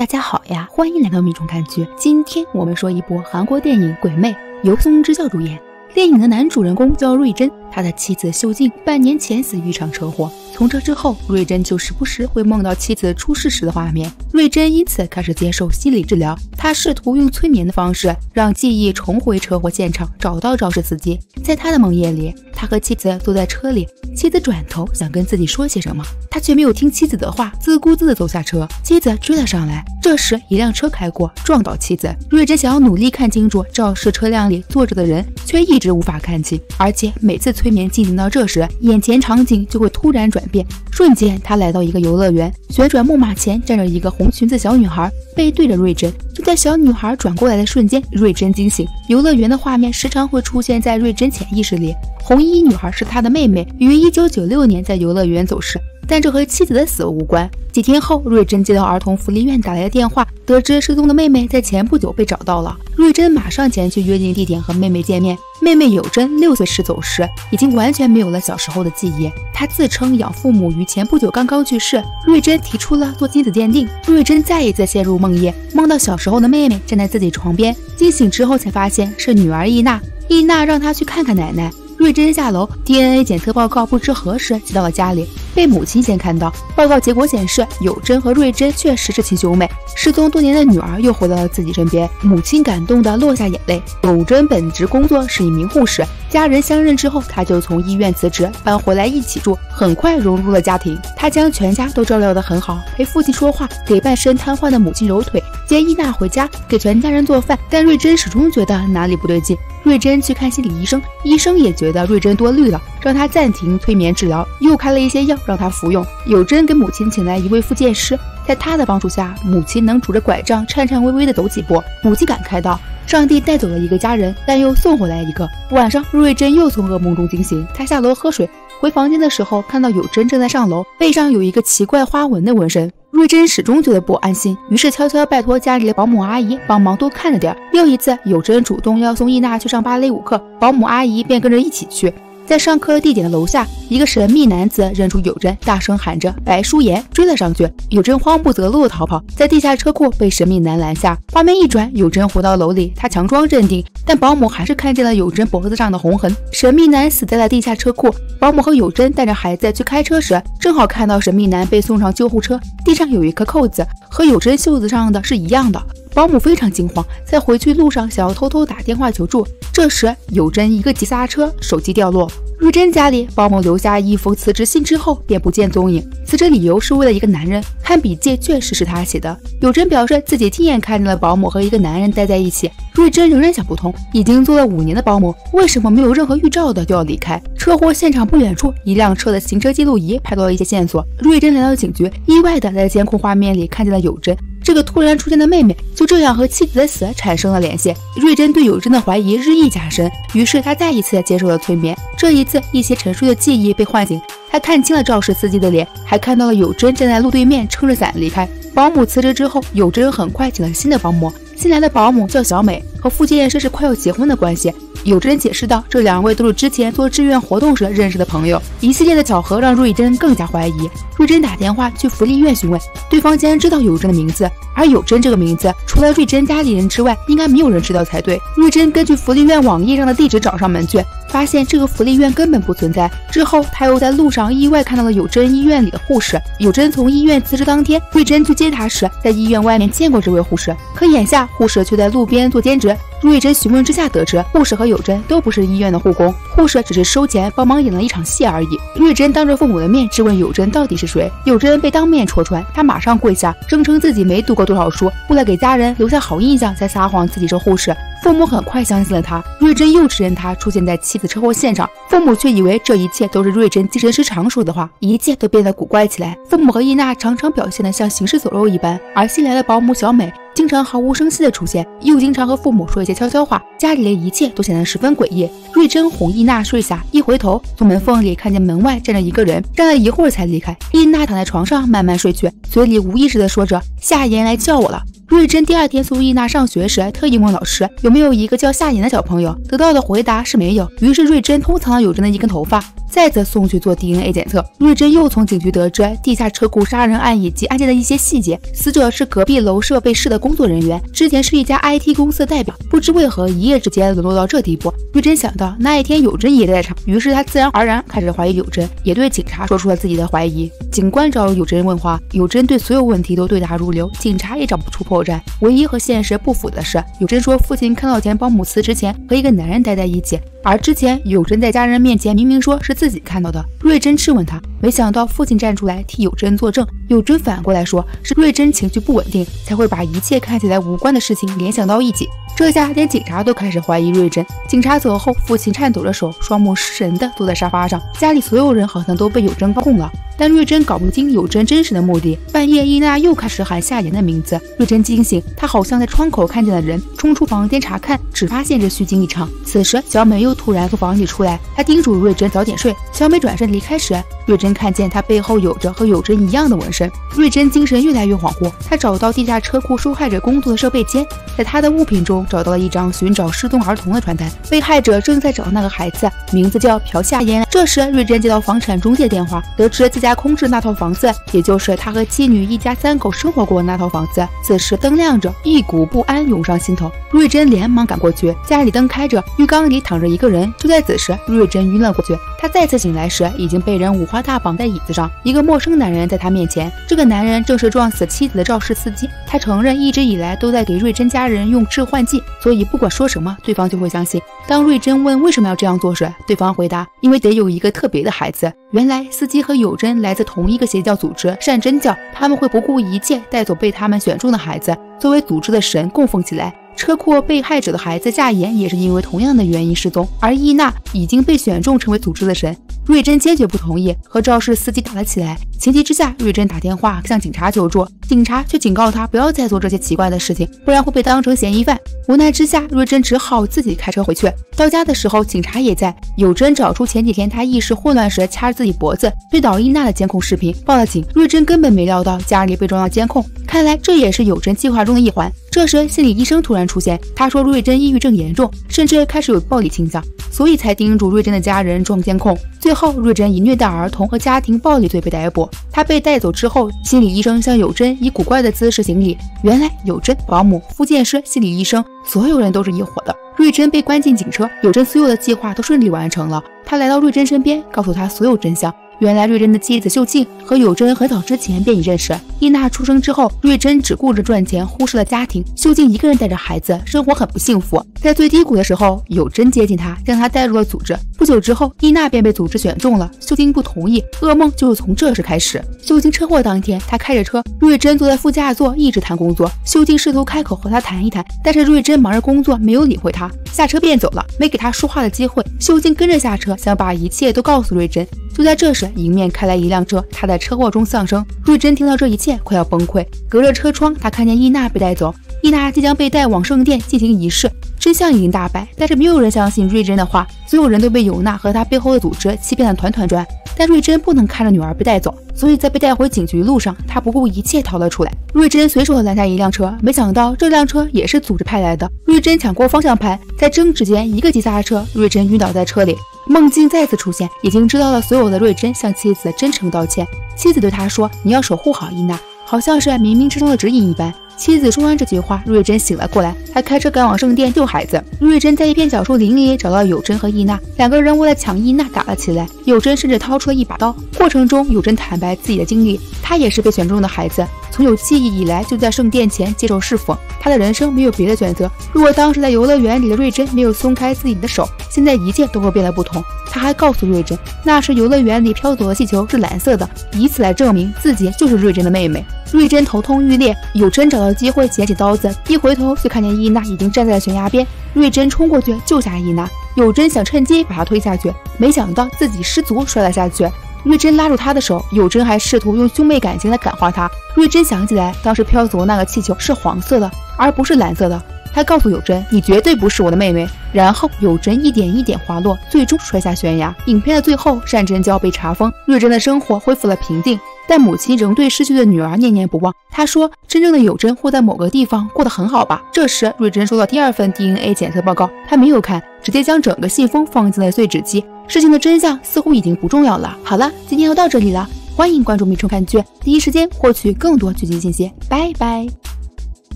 大家好呀，欢迎来到米虫看剧。今天我们说一部韩国电影《鬼魅》，由宋智孝主演。电影的男主人公叫瑞珍，他的妻子秀静半年前死于一场车祸。从这之后，瑞珍就时不时会梦到妻子出事时的画面。瑞珍因此开始接受心理治疗。他试图用催眠的方式让记忆重回车祸现场，找到肇事司机。在他的梦夜里，他和妻子坐在车里，妻子转头想跟自己说些什么，他却没有听妻子的话，自顾自地走下车。妻子追了上来，这时一辆车开过，撞倒妻子。瑞珍想要努力看清楚肇事车辆里坐着的人，却一直无法看清，而且每次催眠进行到这时，眼前场景就会突然转变。瞬间，他来到一个游乐园，旋转木马前站着一个红裙子小女孩，背对着瑞珍。就在小女孩转过来的瞬间，瑞珍惊醒。游乐园的画面时常会出现在瑞珍潜意识里。红衣女孩是他的妹妹，于1996年在游乐园走失。但这和妻子的死无关。几天后，瑞珍接到儿童福利院打来的电话，得知失踪的妹妹在前不久被找到了。瑞珍马上前去约定地点和妹妹见面。妹妹有珍六岁时走失，已经完全没有了小时候的记忆。她自称养父母于前不久刚刚去世。瑞珍提出了做亲子鉴定。瑞珍再一次陷入梦魇，梦到小时候的妹妹站在自己床边，惊醒之后才发现是女儿伊娜。伊娜让她去看看奶奶。瑞珍下楼，DNA 检测报告不知何时寄到了家里，被母亲先看到。报告结果显示，有珍和瑞珍确实是亲兄妹。失踪多年的女儿又回到了自己身边，母亲感动的落下眼泪。有珍本职工作是一名护士，家人相认之后，他就从医院辞职，搬回来一起住，很快融入了家庭。他将全家都照料得很好，陪父亲说话，给半身瘫痪的母亲揉腿，接伊娜回家，给全家人做饭。但瑞珍始终觉得哪里不对劲。瑞珍去看心理医生，医生也觉得瑞珍多虑了，让他暂停催眠治疗，又开了一些药让他服用。有珍给母亲请来一位复健师，在他的帮助下，母亲能拄着拐杖颤颤巍巍地走几步。母亲感慨道：“上帝带走了一个家人，但又送回来一个。”晚上，瑞珍又从噩梦中惊醒，她下楼喝水，回房间的时候看到有珍正在上楼，背上有一个奇怪花纹的纹身。瑞珍始终觉得不安心，于是悄悄拜托家里的保姆阿姨帮忙多看着点。又一次，有珍主动要送伊娜去上芭蕾舞课，保姆阿姨便跟着一起去。在上课地点的楼下，一个神秘男子认出有珍，大声喊着“白淑妍”，追了上去。有珍慌不择路逃跑，在地下车库被神秘男拦下。画面一转，有珍回到楼里，他强装镇定，但保姆还是看见了有珍脖子上的红痕。神秘男死在了地下车库。保姆和有珍带着孩子去开车时，正好看到神秘男被送上救护车，地上有一颗扣子，和有珍袖子上的是一样的。保姆非常惊慌，在回去路上想要偷偷打电话求助。这时，有珍一个急刹车，手机掉落。瑞珍家里，保姆留下一封辞职信之后便不见踪影。辞职理由是为了一个男人，看笔记确实是他写的。有珍表示自己亲眼看见了保姆和一个男人待在一起。瑞珍仍然想不通，已经做了五年的保姆，为什么没有任何预兆的就要离开？车祸现场不远处，一辆车的行车记录仪拍到了一些线索。瑞珍来到警局，意外的在监控画面里看见了有珍。这个突然出现的妹妹就这样和妻子的死产生了联系。瑞珍对有珍的怀疑日益加深，于是他再一次接受了催眠。这一次，一些沉睡的记忆被唤醒，他看清了肇事司机的脸，还看到了有珍站在路对面撑着伞离开。保姆辞职之后，有珍很快请了新的保姆。新来的保姆叫小美，和傅建师是快要结婚的关系。有真解释道，这两位都是之前做志愿活动时认识的朋友。一系列的巧合让瑞珍更加怀疑。瑞珍打电话去福利院询问，对方竟然知道有真的名字，而有真这个名字除了瑞珍家里人之外，应该没有人知道才对。瑞珍根据福利院网页上的地址找上门去，发现这个福利院根本不存在。之后他又在路上意外看到了有珍医院里的护士。有珍从医院辞职当天，瑞珍去接她时，在医院外面见过这位护士，可眼下护士却在路边做兼职。瑞珍询问之下得知，护士和有珍都不是医院的护工，护士只是收钱帮忙演了一场戏而已。瑞珍当着父母的面质问有珍到底是谁，有珍被当面戳穿，他马上跪下，声称自己没读过多少书，为了给家人留下好印象才撒谎自己是护士。父母很快相信了他。瑞珍又指认他出现在妻子车祸现场，父母却以为这一切都是瑞珍精神失常说的话，一切都变得古怪起来。父母和伊娜常常表现得像行尸走肉一般，而新来的保姆小美。经常毫无声息的出现，又经常和父母说一些悄悄话，家里的一切都显得十分诡异。瑞珍哄伊娜睡下，一回头从门缝里看见门外站着一个人，站了一会儿才离开。伊娜躺在床上慢慢睡去，嘴里无意识的说着：“夏言来叫我了。”瑞珍第二天送伊娜上学时，特意问老师有没有一个叫夏言的小朋友，得到的回答是没有。于是瑞珍偷藏了有珍的一根头发。再次送去做 DNA 检测。瑞珍又从警局得知地下车库杀人案以及案件的一些细节，死者是隔壁楼设备室的工作人员，之前是一家 IT 公司的代表，不知为何一夜之间沦落到这地步。瑞珍想到那一天有珍也在场，于是他自然而然开始怀疑有珍，也对警察说出了自己的怀疑。警官找有珍问话，有珍对所有问题都对答如流，警察也找不出破唯一和现实不符的是，有珍说父亲看到前保姆辞职前和一个男人待在一起。而之前有珍在家人面前明明说是自己看到的，瑞珍质问他，没想到父亲站出来替有珍作证，有珍反过来说是瑞珍情绪不稳定，才会把一切看起来无关的事情联想到一起。这下连警察都开始怀疑瑞珍。警察走后，父亲颤抖着手，双目失神的坐在沙发上，家里所有人好像都被有珍控了。但瑞珍搞不清有珍真实的目的。半夜，伊娜又开始喊夏言的名字。瑞珍惊醒，她好像在窗口看见了人，冲出房间查看，只发现这虚惊一场。此时，小美又突然从房里出来，他叮嘱瑞珍早点睡。小美转身离开时，瑞珍看见他背后有着和有珍一样的纹身。瑞珍精神越来越恍惚，她找到地下车库受害者工作的设备间，在她的物品中找到了一张寻找失踪儿童的传单。被害者正在找那个孩子，名字叫朴夏嫣。这时，瑞珍接到房产中介电话，得知自家。空置那套房子，也就是他和妻女一家三口生活过的那套房子。此时灯亮着，一股不安涌上心头。瑞珍连忙赶过去，家里灯开着，浴缸里躺着一个人。就在此时，瑞珍晕了过去。他再次醒来时，已经被人五花大绑在椅子上。一个陌生男人在他面前，这个男人正是撞死妻子的肇事司机。他承认一直以来都在给瑞珍家人用致幻剂，所以不管说什么，对方就会相信。当瑞珍问为什么要这样做时，对方回答：因为得有一个特别的孩子。原来司机和有珍来自同一个邪教组织善真教，他们会不顾一切带走被他们选中的孩子，作为组织的神供奉起来。车库被害者的孩子夏言也是因为同样的原因失踪，而伊娜已经被选中成为组织的神。瑞珍坚决不同意，和肇事司机打了起来。情急之下，瑞珍打电话向警察求助，警察却警告他不要再做这些奇怪的事情，不然会被当成嫌疑犯。无奈之下，瑞珍只好自己开车回去。到家的时候，警察也在。有珍找出前几天他意识混乱时掐着自己脖子推倒伊娜的监控视频，报了警。瑞珍根本没料到家里被装了监控，看来这也是有珍计划中的一环。这时，心理医生突然出现，他说瑞珍抑郁症严重，甚至开始有暴力倾向，所以才叮嘱瑞珍的家人装监控。最后，瑞珍以虐待儿童和家庭暴力罪被逮捕。他被带走之后，心理医生向有珍以古怪的姿势行礼。原来，有珍、保姆、复健师、心理医生，所有人都是一伙的。瑞珍被关进警车，有珍所有的计划都顺利完成了。他来到瑞珍身边，告诉他所有真相。原来瑞珍的妻子秀静和友珍很早之前便已认识。伊娜出生之后，瑞珍只顾着赚钱，忽视了家庭。秀静一个人带着孩子，生活很不幸福。在最低谷的时候，友珍接近她，将她带入了组织。不久之后，伊娜便被组织选中了。秀静不同意，噩梦就是从这时开始。秀静车祸当天，她开着车，瑞珍坐在副驾座，一直谈工作。秀静试图开口和她谈一谈，但是瑞珍忙着工作，没有理会她，下车便走了，没给她说话的机会。秀静跟着下车，想把一切都告诉瑞珍。就在这时，迎面开来一辆车，他在车祸中丧生。瑞珍听到这一切，快要崩溃。隔着车窗，他看见伊娜被带走，伊娜即将被带往圣殿进行仪式。真相已经大白，但是没有人相信瑞珍的话，所有人都被尤娜和她背后的组织欺骗得团团转。但瑞珍不能看着女儿被带走，所以在被带回警局路上，她不顾一切逃了出来。瑞珍随手拦下一辆车，没想到这辆车也是组织派来的。瑞珍抢过方向盘，在争执间一个急刹车，瑞珍晕倒在车里。梦境再次出现，已经知道了所有的瑞珍向妻子真诚道歉。妻子对他说：“你要守护好伊娜，好像是冥冥之中的指引一般。”妻子说完这句话，瑞珍醒了过来。还开车赶往圣殿救孩子。瑞珍在一片小树林里找到有珍和伊娜，两个人为了抢伊娜打了起来。有珍甚至掏出了一把刀。过程中，有珍坦白自己的经历，他也是被选中的孩子，从有记忆以来就在圣殿前接受侍奉。他的人生没有别的选择。如果当时在游乐园里的瑞珍没有松开自己的手，现在一切都会变得不同。他还告诉瑞珍，那时游乐园里飘走的气球是蓝色的，以此来证明自己就是瑞珍的妹妹。瑞珍头痛欲裂，有珍找到机会捡起刀子，一回头就看见伊娜已经站在了悬崖边。瑞珍冲过去救下伊娜，有珍想趁机把她推下去，没想到自己失足摔了下去。瑞珍拉住她的手，有珍还试图用兄妹感情来感化她。瑞珍想起来，当时飘走的那个气球是黄色的，而不是蓝色的。他告诉有珍：“你绝对不是我的妹妹。”然后有珍一点一点滑落，最终摔下悬崖。影片的最后，单真娇被查封，瑞珍的生活恢复了平静，但母亲仍对失去的女儿念念不忘。她说：“真正的有珍会在某个地方过得很好吧？”这时，瑞珍收到第二份 DNA 检测报告，她没有看，直接将整个信封放进了碎纸机。事情的真相似乎已经不重要了。好了，今天就到这里了，欢迎关注米虫看剧，第一时间获取更多剧情信息。拜拜。